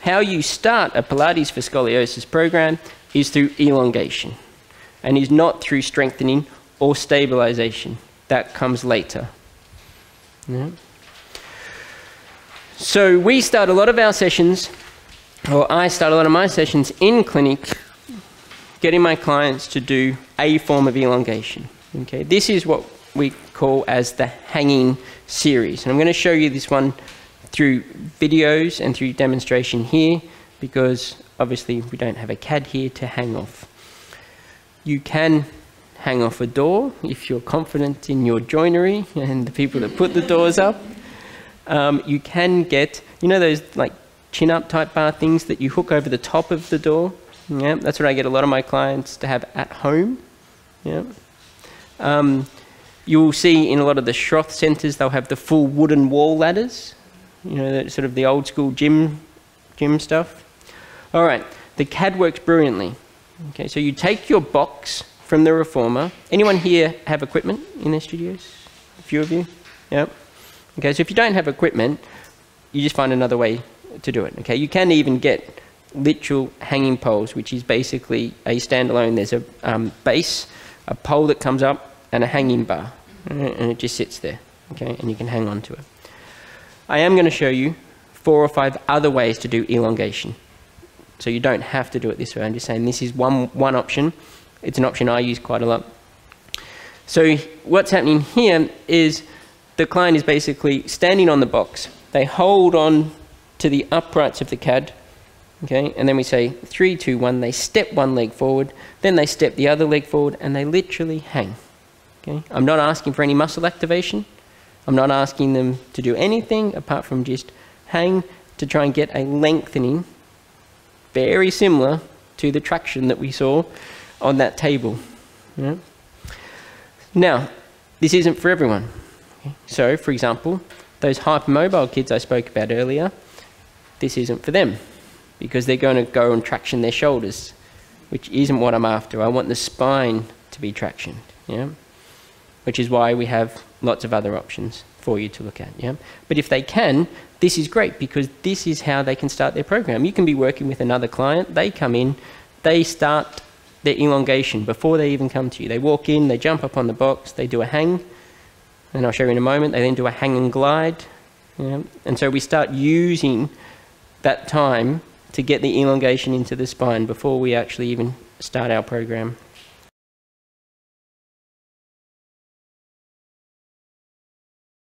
how you start a Pilates for scoliosis program is through elongation and is not through strengthening or stabilization. That comes later. Yeah. So we start a lot of our sessions, or I start a lot of my sessions in clinic, getting my clients to do a form of elongation. Okay, this is what we call as the hanging series, and I'm going to show you this one through videos and through demonstration here, because obviously we don't have a CAD here to hang off. You can hang off a door if you're confident in your joinery and the people that put the doors up. Um, you can get, you know those like chin up type bar things that you hook over the top of the door? Yeah, that's what I get a lot of my clients to have at home. Yeah. Um, you'll see in a lot of the Schroth centres, they'll have the full wooden wall ladders. You know, sort of the old school gym, gym stuff. All right, the CAD works brilliantly. Okay, so you take your box from the reformer. Anyone here have equipment in their studios? A few of you? Yep. Okay, so if you don't have equipment, you just find another way to do it. Okay, you can even get literal hanging poles, which is basically a standalone. There's a um, base, a pole that comes up, and a hanging bar, and it just sits there. Okay, and you can hang on to it. I am going to show you four or five other ways to do elongation. So you don't have to do it this way. I'm just saying this is one, one option. It's an option I use quite a lot. So what's happening here is the client is basically standing on the box. They hold on to the uprights of the CAD, okay, and then we say three, two, one. They step one leg forward, then they step the other leg forward, and they literally hang. Okay, I'm not asking for any muscle activation. I'm not asking them to do anything apart from just hang to try and get a lengthening very similar to the traction that we saw on that table. Yeah. Now, this isn't for everyone. So, for example, those hypermobile kids I spoke about earlier, this isn't for them because they're going to go and traction their shoulders, which isn't what I'm after. I want the spine to be tractioned, yeah? Which is why we have lots of other options for you to look at. Yeah? But if they can, this is great because this is how they can start their program. You can be working with another client, they come in, they start their elongation before they even come to you. They walk in, they jump up on the box, they do a hang, and I'll show you in a moment, they then do a hang and glide. Yeah? And so we start using that time to get the elongation into the spine before we actually even start our program.